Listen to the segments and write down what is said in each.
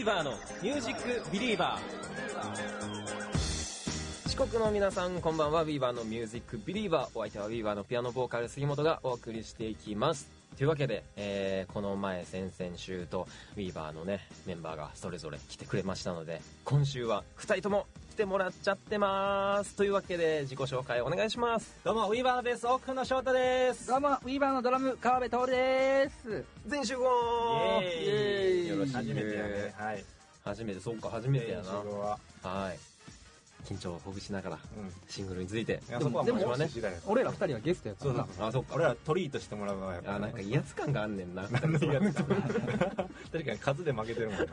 WEAVER の MUSIC BELIEVER。四国の皆さんこんばんは。 WEAVER の MUSIC BELIEVER。お相手は WEAVER のピアノボーカル杉本がお送りしていきます。というわけで、えー、この前先々週と Weaver のねメンバーがそれぞれ来てくれましたので今週は2人とも来てもらっちゃってますというわけで自己紹介お願いしますどうも、 WEAVER のベース、奥野翔太です。どうも、 WEAVER のドラム、河邉徹です。全集合イエーイよろしく初めてやね。はい。初めてそうか初めてやな全集合は。はい緊張をほぐしながらシングルについてや、でもでも俺ら二人はゲストやからな。そうそうそう。あそっか俺らトリートしてもらう側やから。あなんか威圧感があんねんな なんでやつか。確かに数で負けてるもんな。い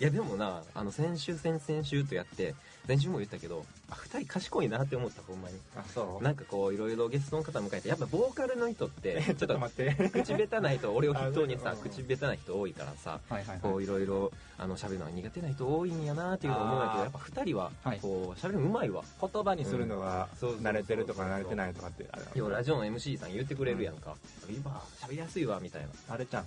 やでもなあの先週先々週とやって先週も言ったけどあ二人賢いなって思ったほんまにあ、そう？なんかこういろいろゲストの方迎えてやっぱボーカルの人って ちょっと待って。口下手な人俺を筆頭にさ口下手な人多いからさはいはいこはい。ういろいろあの喋るのが苦手な人多いんやなっていうのを思うんだけどやっぱ二人ははいこう喋るのうまいわ。言葉にするのが、慣れてるとか慣れてないとかって、あれラジオの MC さん言ってくれるやんか。今喋りやすいわみたいな。あれちゃん。う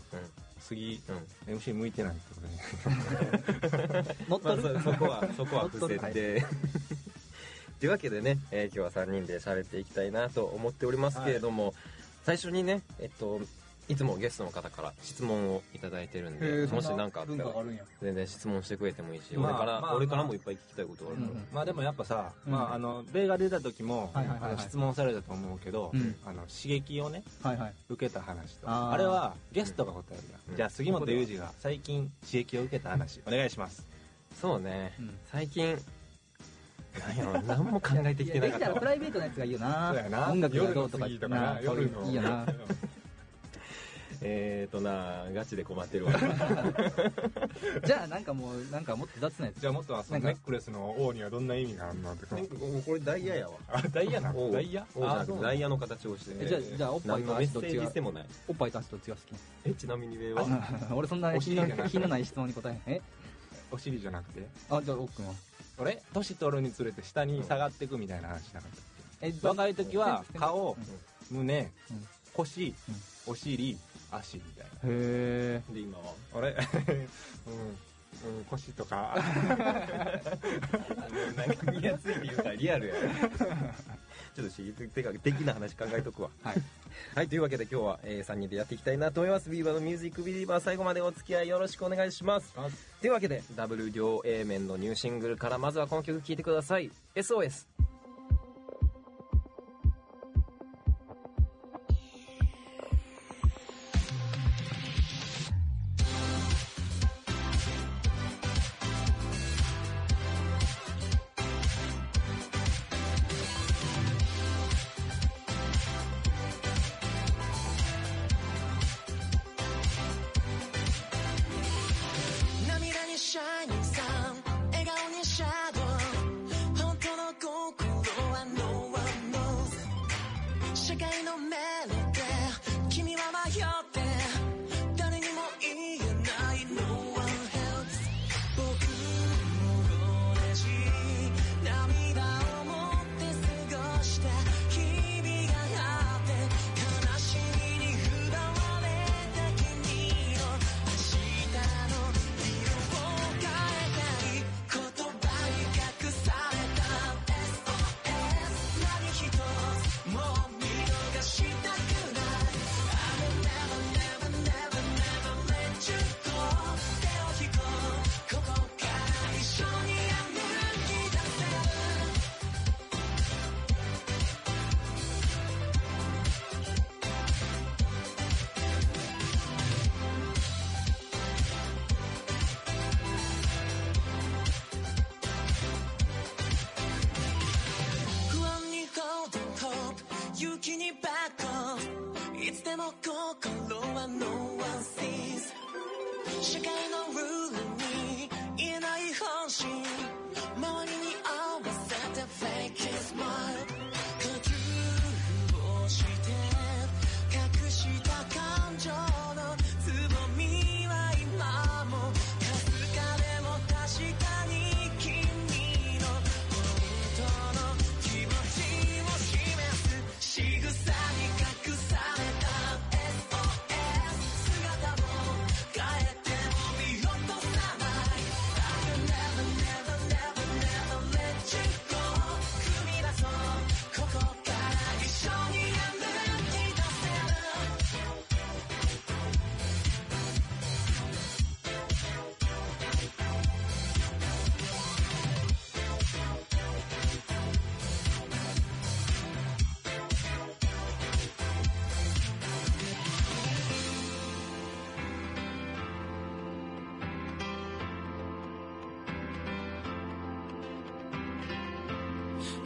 次、ん。うん MC 向いてないってことね。っ取る？そそこは、そこは伏せて。とい。うわけでね、えー今日は3人で喋っていきたいなと思っておりますけれども、最初にね、えっと、いつもゲストの方から質問をいただいてるんで、もし何かあったら。全然質問してくれてもいいし、まあ俺から、まあ俺からもいっぱい聞きたいことがあるから。まあでもやっぱさ、うん。まああの、ベイが出た時も、あの質問されたと思うけど、うん。あの、刺激をね。受けた話と。あれはゲストが答えるやん、うん。じゃあ杉本裕二が最近刺激を受けた話お願いします。そうね、うん。最近、何も考えてきてなかできたらプ。ライベートなやつがいいよな。そうやな。音楽がどうとか夜のいいよな。えーとな、ガチで困ってるわ。じゃあなんかもう、なんかもっと雑なやつ。じゃあもっとはそのネックレスの王にはどんな意味があるのとか。これダイヤやわ。あダイヤ？なおうダイヤダイヤの形をして。えて。じゃあ、じゃあおっぱいと足どっちが？ージ性もない。おっぱいと足どっちが好き？え、ちなみに上は？俺そんなお品の尻じゃない質問に答えへん？え？お尻じゃなくて？あ、じゃあ、おっくんは？俺年取るにつれて下に下がっていくみたいな話しなかったっえ、け若い時は顔うん。胸うん。腰お尻足みたいなへで、今はあれ？うん、うん、腰とかあの、なんか、ニヤついて言うからリアルやな。ちょっと刺激的な的な話考えとくわ。はい。はい、というわけで今日は、えー、3人でやっていきたいなと思います。ビーバーのミュージックビリーバー最後までお付き合いよろしくお願いします。というわけで、ダブル両 A 面のニューシングルからまずはこの曲聴いてください。SOS。でも心は no one sees 社会のルールに言えない本心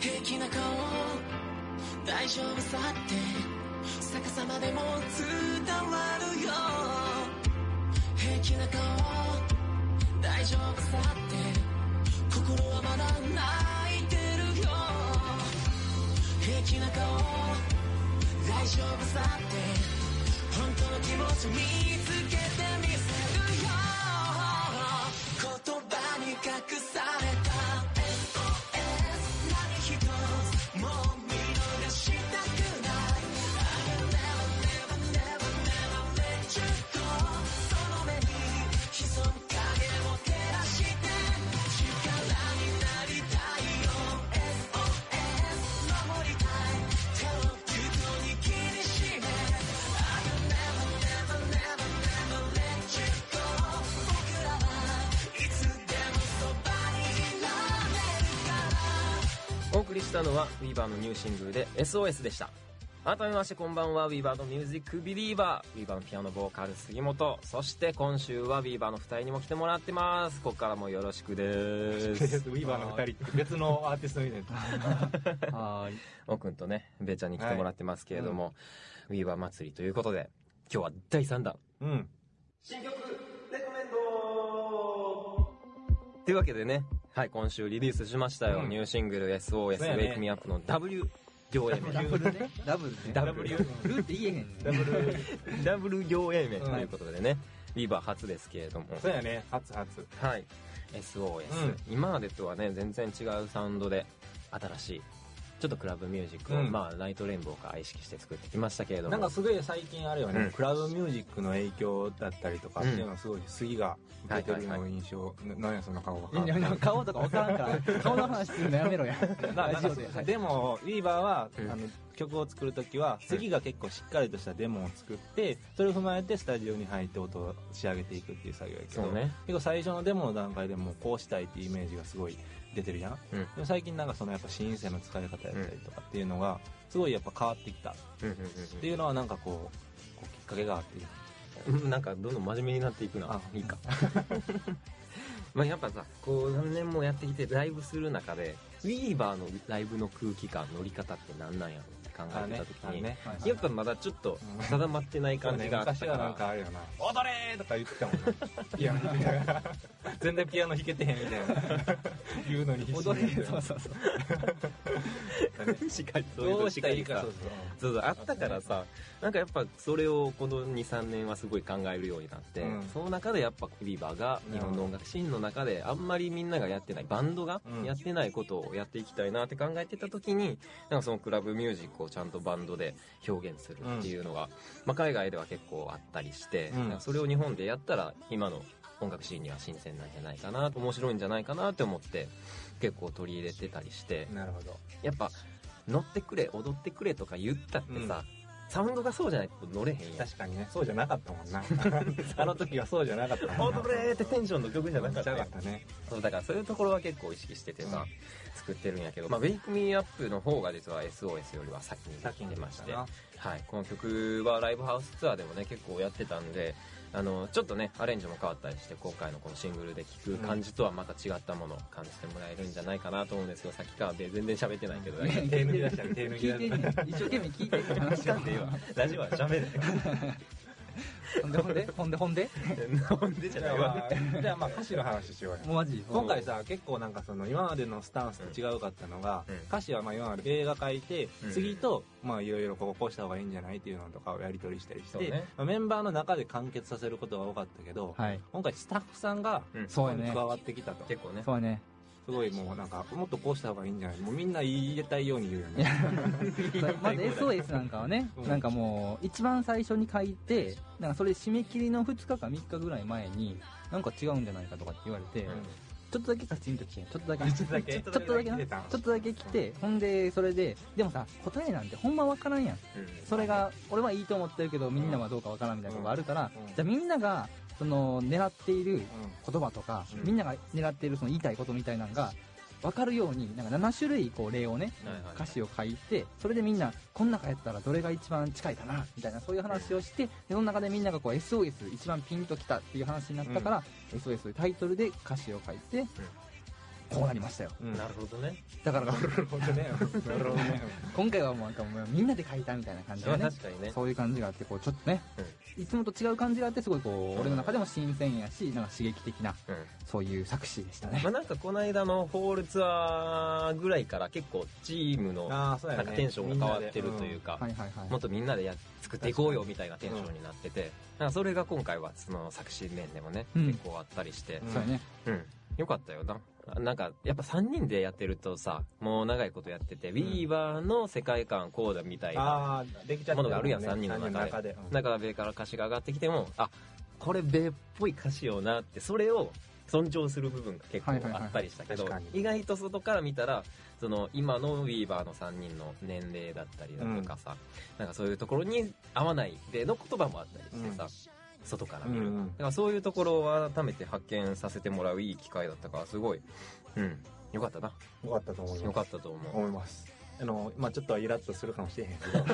平気な顔大丈夫さって逆さまでも伝わるよ。平気な顔。大丈夫さって心はまだ泣いてるよ平気な顔。大丈夫さって。本当の気持ち見つけて。りしたのは Weaver のニューシングルで SOS でした。改めましてこんばんは Weaver のミュージックビリーバー。Weaver のピアノボーカル杉本。そして今週は Weaver の2人にも来てもらってます。ここからもよろしくで ウすィーバーの二人って別のアーティストみたいな。はーい。おくんとねべーちゃんに来てもらってますけれども、Weaver 祭りということで今日は第3弾。うん。新曲というわけでね。はい今週リリースしましたよ、うん。ニューシングル SOS そうやね。Wake Me Up の W 両 A 面ダブルね。ダブル。ね W ルって言えへんねダブルダブルということでね、ビーバー初ですけれども。そうやね。初初。はい。SOS、うん。今までとはね全然違うサウンドで新しいちょっとクラブミュージックを、うん。まあナイトレインボーから意識して作ってきましたけれども。なんかすごい最近あれよね、うん。クラブミュージックの影響だったりとかっていうのはすごい杉が受けてるの印象、ななんやその顔が。顔とか分からんから。顔の話するのやめろや。ラジオで。はいでもウィーバーは、うん。あの曲を作る時は杉が結構しっかりとしたデモを作ってそれを踏まえてスタジオに入って音を仕上げていくっていう作業やけど、ね。結構最初のデモの段階でもうこうしたいっていうイメージがすごい出てるやん、うん。でも最近なんかそのやっぱシンセの使い方やったりとかっていうのがすごいやっぱ変わってきた。っていうのはなんかこうこうきっかけがあって。なんかどんどん真面目になっていくな。あいいか。まあやっぱさこう何年もやってきてライブする中でウィーバーのライブの空気感乗り方って何なんやろ？考えてた時に、ねはいやっぱまだちょっとうん定まってない感じがあった昔はから、なんかあるよな「踊れ!」とか言ってたもんな。ピアノ。弾きながら全然ピアノ弾けてへんみたいな。言うのに必死踊れにそうそうそう。しかりどうしたらいいか。さそう。そうそう。あったからさなんかやっぱそれをこの23年はすごい考えるようになって、うん。その中でやっぱビーバーが日本の音楽シーンの中であんまりみんながやってないバンドがうん。やってないことをやっていきたいなって考えてた時になんかそのクラブミュージックをちゃんとバンドで表現するっていうのが、まあ、海外では結構あったりして、うん。それを日本でやったら今の音楽シーンには新鮮なんじゃないかな面白いんじゃないかなって思って結構取り入れてたりして。なるほど。やっぱ乗ってくれ踊ってくれとか言ったってさ、サウンドがそうじゃないと乗れへんやん。確かにね。そうじゃなかったもんな。あの時はそうじゃなかったもんな。踊れーってテンションの曲じゃなかったかったね。そうだからそういうところは結構意識しててさ、作ってるんやけど、まあ、ウェイクミーアップの方が実は SOS よりは先にできてまして、はい、この曲はライブハウスツアーでもね結構やってたんであのちょっとねアレンジも変わったりして今回のこのシングルで聴く感じとはまた違ったものを感じてもらえるんじゃないかなと思うんですけどさっきから全然喋ってないけど手抜き出し手抜き一生懸命聞いてんねん話なんでよ。ラジオは喋れ ほんでほんでほんでほんで？なんでじゃないわ。じゃあまあ歌詞の話しようよもうマジ今回さ結構なんかその今までのスタンスと違うかったのが、うん。歌詞はまあ今まで映画書いて、うん。次とまあいろいろこここうした方がいいんじゃないっていうのとかをやり取りしたりして、ね。まあメンバーの中で完結させることが多かったけど、はい。今回スタッフさんが加わってきたと、結構ね。そうやねすごいもうなんかもっとこうした方がいいんじゃない？もうみんな言いたいように言うよね。まず SOS なんかはね、う。んなんかもう一番最初に書いてなんかそれ締め切りの2日か3日ぐらい前になんか違うんじゃないかとかって言われて、うんちょっとだけカチンと来てちょっとだけ。ちょっとだけちょっとだけちょっとだけ来てほんでそれででもさ答えなんてほんまわからんやん。うん。それが俺はいいと思ってるけどみんなはどうかわからんみたいなとこがあるから、うん。じゃあみんながその狙っているう言葉とか、うん。みんなが狙っているその言いたいことみたいなのが分かるようになんか7種類こう例をね歌詞を書いてそれでみんなこの中やったらどれが一番近いかなみたいなそういう話をしてでその中でみんながこう SOS 一番ピンときたっていう話になったから、SOS というタイトルで歌詞を書いて、こうなりましたよ。うん。なるほどね。だからなるほどね。なるほどね今回はもうなんかもうみんなで書いたみたいな感じまあでね確かにね。そういう感じがあってこうちょっとね、いつもと違う感じがあってすごいこう俺の中でも新鮮やしなんか刺激的なうん。そういう作詞でしたね。まあなんかこの間のホールツアーぐらいから結構チームのああそうやね。なんかテンションが変わってるというかもっとみんなでや作っていこうよみたいなテンションになっててなんかそれが今回はその作詞面でもねうん。結構あったりして。うんそうやね。うん。よかったよ。ななんかやっぱ3人でやってるとさもう長いことやってて、ん。Weaver の世界観こうだみたいなものがあるやんね3人の中で。だから米から歌詞が上がってきてもあこれ米っぽい歌詞よなってそれを尊重する部分が結構はいはいはい。あったりしたけど、確かに。意外と外から見たらその今の Weaver の3人の年齢だったりだとかさ、なんかそういうところに合わないでの言葉もあったりしてさ、外から見る、うんうん。だからそういうところを改めて発見させてもらういい機会だったからすごいうん。よかったな。よかったと思います。よかったと思う。思います。あのまあちょっとイラッとするかもしれへんけど と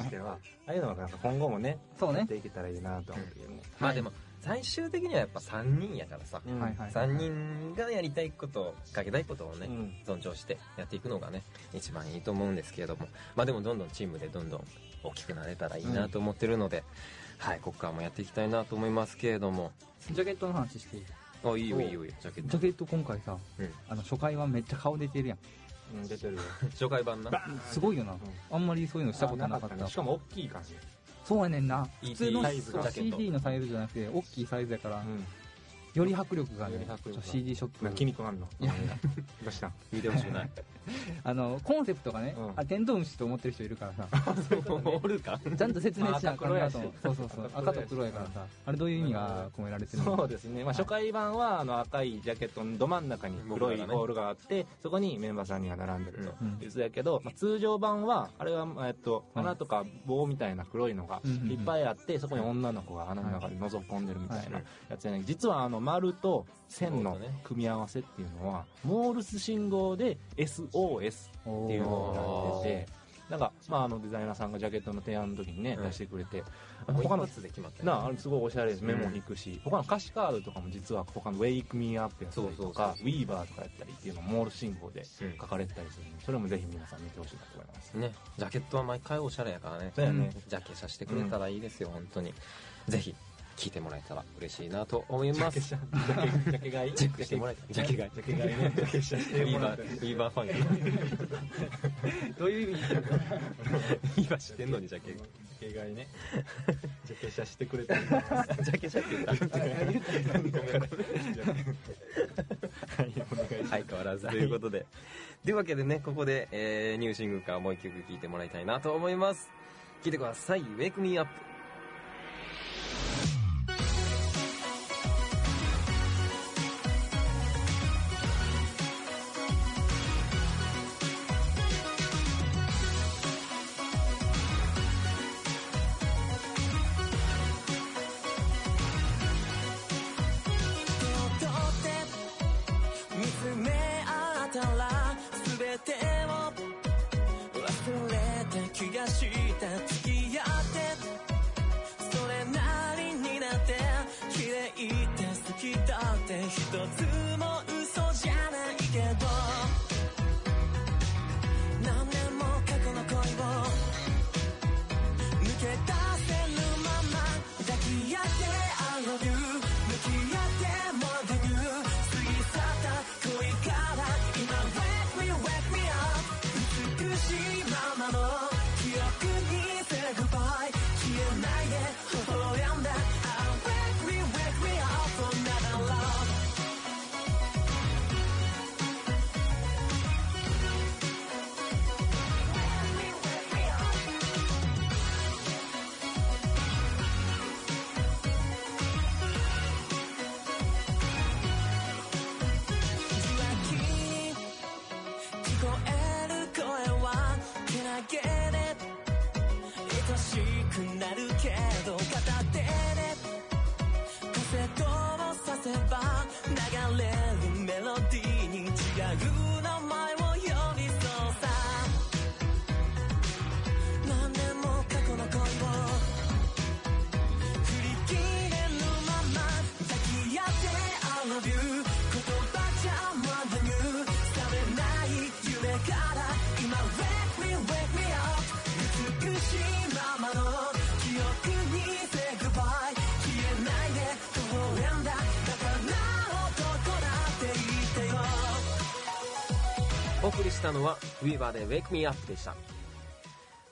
しては。ああいうのがなんか今後もねそうね。やっていけたらいいなと思うけどもまあでも最終的にはやっぱ3人やからさ、うん。はいはい。3人がやりたいことかけたいことをね、うん。尊重してやっていくのがね一番いいと思うんですけれども。まあでもどんどんチームでどんどん大きくなれたらいいなと思ってるので、はいここからもやっていきたいなと思いますけれども。ジャケットの話して。いいあいいよいいよいいよジャケット。ジャケット今回さ、うん。あの初回はめっちゃ顔出てるやん。うん出てるよ。初回版な。すごいよな、あんまりそういうのしたことなかった。ね。しかも大きい感じ。そうやねんな。普通の CD のサイズじゃなくて大きいサイズやから、うん。より迫力がねより迫力 CD ショップなんか気に食わんの。いや。どうしたん？見てほしくない あのコンセプトがね、うん。あテントウムシと思ってる人いるからさ。おるか。ちゃんと説明しなあかんなと。思うまあそうそうそう。赤と黒やからさ。あれどういう意味が込められてるの？そうですね、まあ、初回版はあの赤いジャケットのど真ん中に黒いホールがあってそこにメンバーさんには並んでると。うん。いうやけど、まあ、通常版はあれは、えっと、うん。花とか棒みたいな黒いのがいっぱいあってそこに女の子が穴の中で覗き込んでるみたいはない。やつやねん。実はあの丸と線の組み合わせっていうのはモールス信号で SOS っていうのになっててなんか、まあ、あのデザイナーさんがジャケットの提案の時にね、うん。出してくれて他他ので決まったよなあすごいおしゃれです。メモに行くし、他の歌詞カードとかも実は他の「Wake Me Up」やったりとか「Weaver」とかやったりっていうのもモール信号でうん。書かれてたりするんでそれもぜひ皆さん見てほしいなと思います。ね。ジャケットは毎回おしゃれやからね。そうやね、ジャケ写してくれたらいいですよ、本当に。ぜひ聞いてもらえたら嬉しいなと思います。ジャケ買い？チェックしてもらえた？らジャケ買い？ジャケ買い。ねジャケ写してもらってバーウィーバーファンどういう意味？ウィーバー知ってんのにジャケ。ジャケ買いね。ジャケ写してくれてる。ジャケ写って言ったはいお願いします相変わらずということで。というわけでね、ここで、えー、ニューシングルからもう一曲聴いてもらいたいなと思います。聴いてください。Wake Me Up。お送りしたのは Weaver で Wake Me Up でした。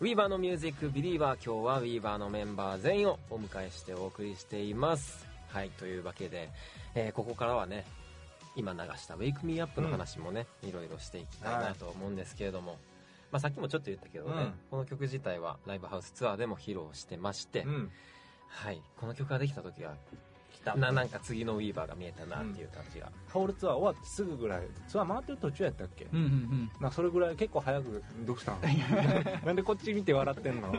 Weaver のミュージックビリーバー今日は Weaver のメンバー全員をお迎えしてお送りしています。はいというわけで、えーここからはね今流した Wake Me Up の話もね、いろいろしていきたいなと思うんですけれども、まあ、さっきもちょっと言ったけどね、うん。この曲自体はライブハウスツアーでも披露してまして、うん。はいこの曲ができた時はななんか次の Weaver が見えたなっていう感じが、ホールツアー終わってすぐぐらいツアー回ってる途中やったっけ、うんうんうん。なそれぐらい結構早くどうしたの なんでこっち見て笑ってんの？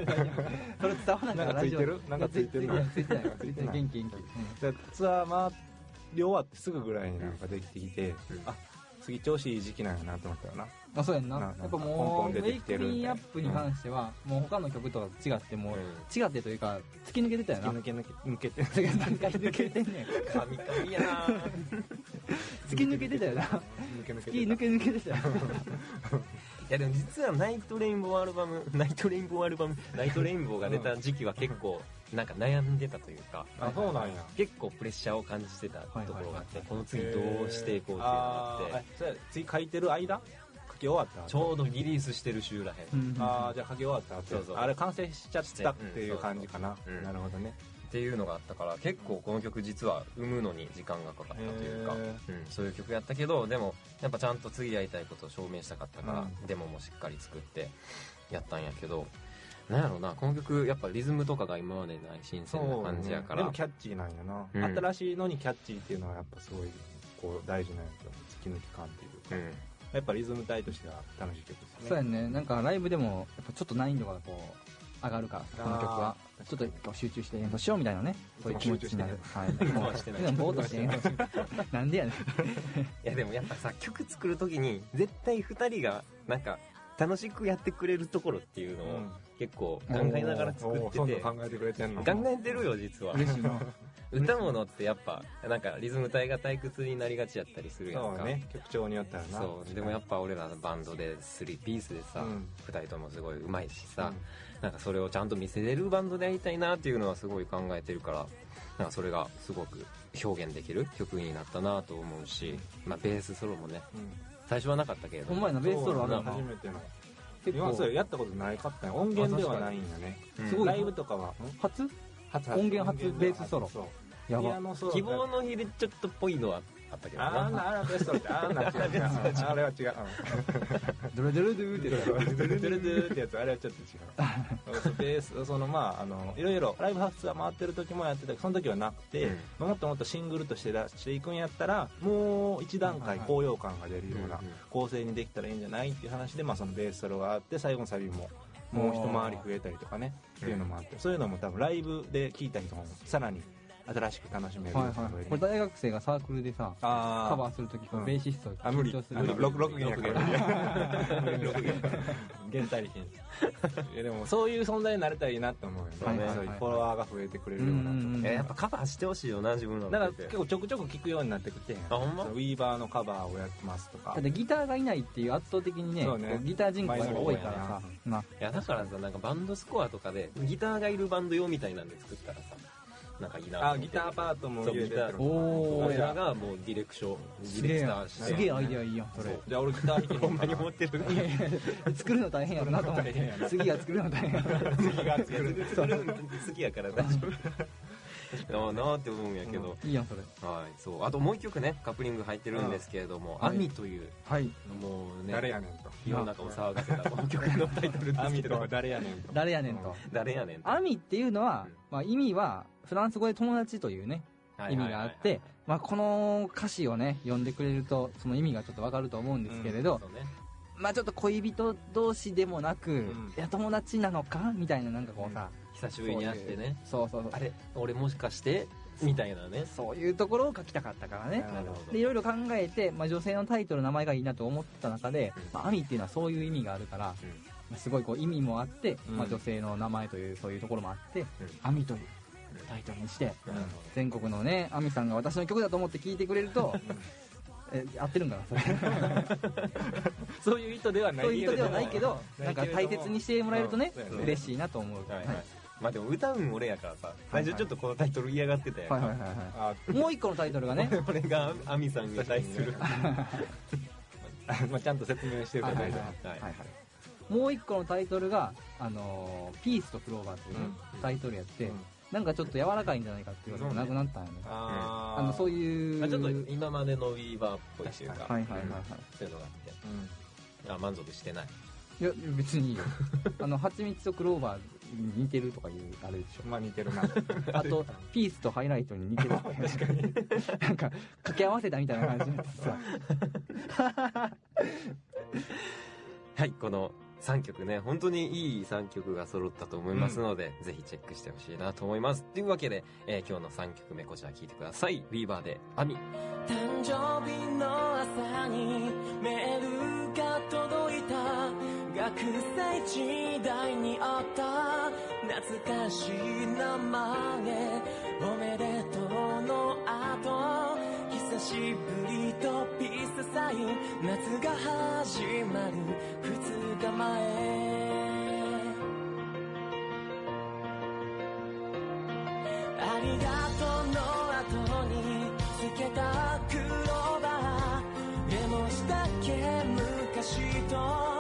それ伝わらないかついてる？なんかついてるついてないついてない。元気元気。でツアー回り終わってすぐぐらいになんかできてきて、うん。あ次調子いい時期なんやなと思ったよなあそうやんな。なやっぱもう「ン出ウェイク・ミー・アップ」に関してはもう他の曲とは違ってもううん。違ってというか突き抜けてたよな。突き抜け抜け抜けて。何回抜けてんねん。神々やな。突き抜けてたよな。抜け抜け突き抜け抜けてたよ。いやでも実は Night Rainbow アルバム Night Rainbow アルバム Night Rainbow が出た時期は結構なんか悩んでたというかあそうなんや。結構プレッシャーを感じてたところがあって、この次どうしていこうっていうのがあって。次書いてる間？書き終わったちょうどリリースしてる週らへん、うんああじゃあ書き終わった後。そうそう。あれ完成しちゃったっていう感じかな、うんうんなるほどね。っていうのがあったから結構この曲実は生むのに時間がかかったというか、へうん、そういう曲やったけどでもやっぱちゃんと次やりたいことを証明したかったから、うん。デモもしっかり作ってやったんやけどなんやろうなこの曲やっぱリズムとかが今までにない新鮮な感じやから。でもキャッチーなんやな、うん。新しいのにキャッチーっていうのはやっぱすごいこう大事なんやと思う。突き抜き感っていうか、うんやっぱリズム体としては楽しい曲ですね。そうやね。なんかライブでもやっぱちょっと難易度がこう上がるからこの曲は。ちょっと集中して演奏しようみたいなねそういう気持ちになる。はい。もうしてない。でもぼーっとして。演奏してなんでやねん。いやでもやっぱさ曲作る時に絶対2人がなんか楽しくやってくれるところっていうのを結構考えながら作おってて。考えてくれてんの。考えてるよ実は。嬉しい。な歌物ってやっぱなんかリズム体が退屈になりがちやったりするやんか。そうね。曲調によってはな。そうでもやっぱ俺らのバンドで3ピースでさ、うん。2人ともすごい上手いしさ、なんかそれをちゃんと見せれるバンドでやりたいなっていうのはすごい考えてるからなんかそれがすごく表現できる曲になったなと思うし、まあ、ベースソロもねうん最初はなかったけれどほんまやなベースソロあるそうな。初めての結構。今それやったことないかった。んや音源ではないんやね。うんすごいライブとかは。初？初？音源初ベースソロ？そう。やば。ピアノソロ希望の日でちょっとっぽいのはあったけどなあんなあれはベストってあんな違う違うあれは違う。ドレドレドゥーってやつ。ドゥルドゥルドゥルってやつ。あれはちょっと違う。ベースそのまああのいろいろライブハウスが回ってる時もやってたけどその時はなくて、もっともっとシングルとして出していくんやったらもう一段階高揚感が出るような構成にできたらいいんじゃないっていう話で、まあ、そのベースソロがあって最後のサビももう一回り増えたりとかねっていうのもあってそういうのも多分ライブで聴いた人もさらに新しく楽しめるはいはい。これ大学生がサークルでさあカバーするときベーシストあ無理。緊張する。あの6弦やか六ら。6弦。弦足りひん。いやでもそういう存在になれたらいいなと思うよね、はいはいはい。フォロワーが増えてくれるような、うんえやっぱカバーしてほしいよな自分のだからの結構ちょくちょく聞くようになってきてあほんま？ウィーバーのカバーをやってますとか。だってギターがいないっていう圧倒的にねそうね。ギター人口が多いからさ。ないやだからさなんかバンドスコアとかでギターがいるバンド用みたいなんで作ったらさなんかいいなと思ってあギターパートもそう入れてるギターおー。俺らがもうディレクションデすげえィレクターしてすげえアイデアいいやんそれ。じゃあ俺ギター弾けへんほんまに思ってる。作るの大変やろなと思って。次は作るの大変やろ。次が作る好きやから大丈夫。ああなーって思うんやけど、いいやんそれ。はい。そう。あともう一曲ねカップリング入ってるんですけれども「うんアミ」というはいもうね誰やねんと世の中を騒がせたこの 曲のタイトルでアミとすけど誰やねんと。誰やねんと。誰やねんと。アミっていうのはうんまあ意味はフランス語で友達というね意味があってまあこの歌詞をね読んでくれるとその意味がちょっとわかると思うんですけれどそうねまあちょっと恋人同士でもなく、ん。いや友達なのか？みたいななんかこうさ、久しぶりに会ってね。そうそうそう。あれ俺もしかしてみたいなね。そういうところを書きたかったからね。でいろいろ考えて、まあ、女性のタイトル名前がいいなと思ってた中で、うん。まあ、アミっていうのはそういう意味があるから、うん。まあすごいこう意味もあって、うん。まあ、女性の名前というそういうところもあって、うん。アミというタイトルにして全国のねアミさんが私の曲だと思って聴いてくれるとえ合ってるんかなそれ。そういう意図ではないそういう意図ではないけどなんか大切にしてもらえるとねね。嬉しいなと思う、はい。はいまあでも歌うん俺やからさ。最初ちょっとこのタイトル嫌がってたやんはいはいはいはもう一個のタイトルがね。俺がアミさんに対する。まあちゃんと説明してると大丈はい夫はい。はい。もう一個のタイトルが、あのーピースとクローバーっていうね、うん。タイトルやって、うん。なんかちょっと柔らかいんじゃないかっていうのがなくなったんよね。ああの、そういう。あちょっと今までのウィーバーっぽいというか、はいはいはいはい。そういうのがあって、うん。あ満足してない。いや、別にいいよ。あの、蜂蜜とクローバーに似てるとかいう、あれでしょ。まあ似てるな あと、ピースとハイライトに似てるとか 確かに。なんか、掛け合わせたみたいな感じになってさ。はい、この3曲ね、本当にいい3曲が揃ったと思いますので、ぜひチェックしてほしいなと思います。というわけで、えー今日の3曲目こちら聴いてください。ビーバーで、アミ。誕生日の朝にメールが届いた学生時代にあった懐かしい名前おめでとうの後久しぶりとピースサイン夏が始まる2日前。ありがとうの後につけたクローバーメモしたっけ昔と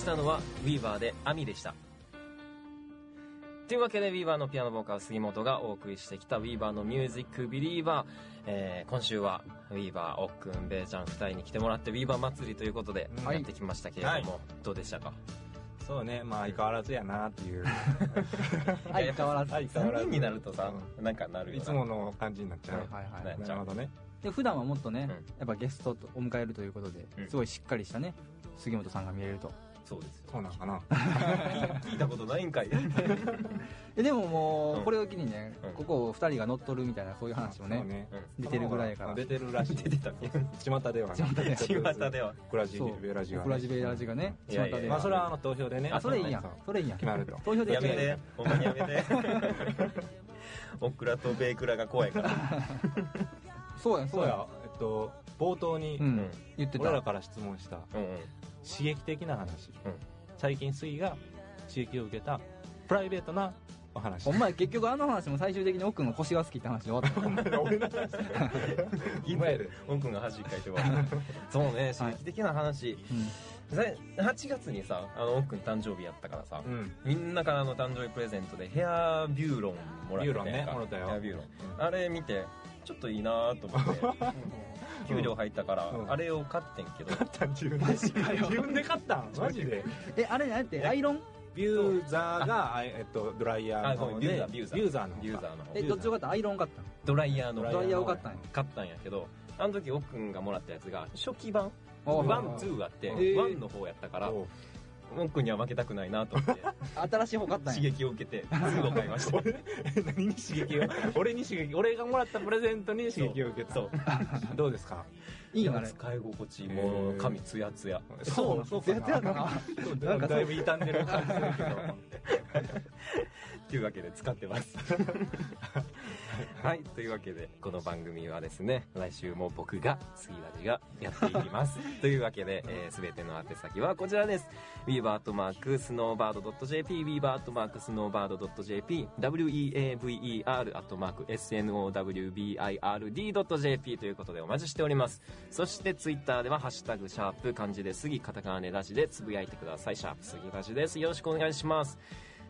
したのは、ウィーバーで、アミでした。というわけで、ウィーバーのピアノボーカル杉本がお送りしてきたウィーバーのミュージックビリーバー。えー今週は、ウィーバー、おっくん、べーちゃん二人に来てもらって、ウィーバー祭りということで、はいやってきましたけれども、はどうでしたか？そうねまあ相変わらずやなっていう。相変わらず。相変わらず3人になるとさ、なんかなるよな。いつもの感じになっちゃう、はいはいはい。ねなるほどね。で普段はもっとね、うん。やっぱゲストとお迎えるということで、うん。すごいしっかりしたね杉本さんが見れるとそうですよ。そうなんかな。聞いたことないんかい。えでももう、うん。これを機にね、うん。ここを2人が乗っ取るみたいなそういう話もねね。出てるぐらいやから。出てるらしい。出てた巷では。巷で巷では。クラジベラジがクラジベラジがね巷でまあそれはあの投票でね。あそれいいやん。それいいやん。決まると。投票でやめて。ほんまにやめて。オクラとベイクラが怖いから。そうやんそうやん。そうや。えっと冒頭にうん、言ってた。俺らから質問した。うんうん。刺激的な話、うん。最近杉が刺激を受けたプライベートなお話。お前結局あの話も最終的に奥の腰が好きって話で終わった。よ俺の話。今やで。オン君が恥かいては。そうね、刺激的な話。ぜ8月にさ、あの、オン君誕生日やったからさ、うん。みんなからの誕生日プレゼントでヘアビューロンもらって。たやんかビューロンねもらったよ。ヘアビューロン。あれ見て、ちょっといいなと思って、給料入ったから、うん。あれを買ってんけど、自分で。自分で買ったん？マジで？えあれ何やってアイロン？ビューザーがあえっとドライヤーのビューザー。ビューザーの。方ビューザーの方。えどっちを買った？アイロン買ったドライヤーのドライヤーを買ったんや。買ったんやけどあの時奥君がもらったやつが初期版？おワンツーあってワンの方やったからおう奥君には負けたくないなと思って 新しい方買ったんや。刺激を受けてツーを買いました。何に刺激を？俺に刺激俺がもらったプレゼントに刺激を受けた。そう。どうですか？いいのあれ。使い心地もう髪ツヤツヤ。そうそうやってやったな。なんかだいぶ傷んでる感じするけど。というわけで使ってますはい。というわけでこの番組はですね来週も僕が杉ラジがやっていきます。というわけで、えー、全ての宛先はこちらです。weaver.snowbird.jp weaver.snowbird.jp weaver.snowbird.jp ということでお待ちしております。そしてツイッターでは「ハッシュタグシャープ漢字で杉カタカナでラジ」でつぶやいてください。シャープ杉ラジです。よろしくお願いします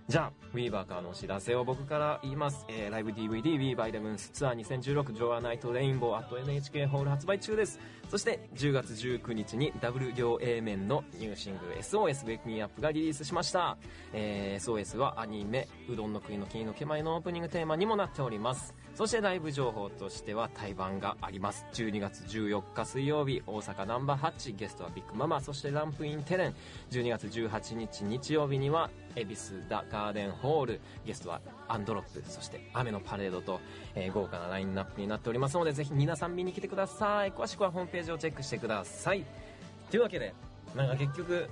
じゃあ、ウィーバーからのお知らせを僕から言います。えーライブ DVD ウィーバーイレブンスツアー2016ジョアナイトレインボーアット NHK ホール発売中です。そして10月19日にダブル両 A 面のニューシングル SOS Wake Me Up がリリースしました。えー SOS はアニメうどんの国の金の毛前のオープニングテーマにもなっております。そしてライブ情報としては対バンがあります。12月14日水曜日、大阪ナンバーハッチ、ゲストはビッグママ、そしてランプインテレン。12月18日日曜日には、恵比寿ダガーデンホール、ゲストはアンドロップ、そして雨のパレードと、えー豪華なラインナップになっておりますので、ぜひ皆さん見に来てください。詳しくはホームページをチェックしてください。というわけで、なんか結局、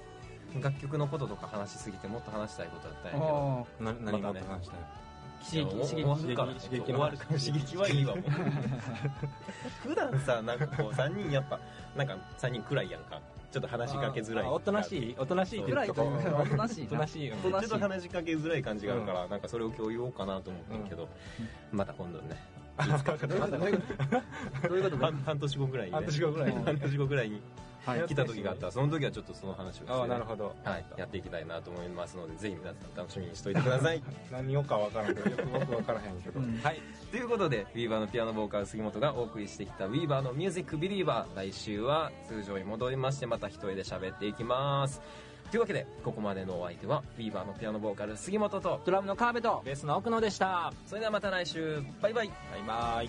楽曲のこととか話しすぎてもっと話したいことだったんやけど、何があった話したい刺激刺激終わるから刺激終わるから刺激はいいわもう。普段さなんかこう3人やっぱなんか3人暗いやんか。ちょっと話しかけづらいあおとなしいおとなしいって暗いというか。おとなしいおとなしいちょっと話しかけづらい感じがあるから、なんかそれを今日言おうかなと思ってんけど、また今度ねどういうこと半半年後ぐらいにね。半年後ぐらいに。半年後ぐらいにはい。来た時があったらその時はちょっとその話をして、ああなるほど。はい、やっていきたいなと思いますのでぜひ皆さん楽しみにしておいてください。何をかわからんけどよく僕わからへんけど。うん。はい。ということで Weaver のピアノボーカル杉本がお送りしてきた Weaver の「ミュージックビリーバー来週は通常に戻りましてまた一人で喋っていきますというわけでここまでのお相手は Weaver のピアノボーカル杉本とドラムの川辺とベースの奥野でした。それではまた来週。バイバイ。バイバイ